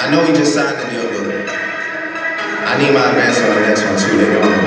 I know he just signed the deal, but I need my advance on the next one too. They know.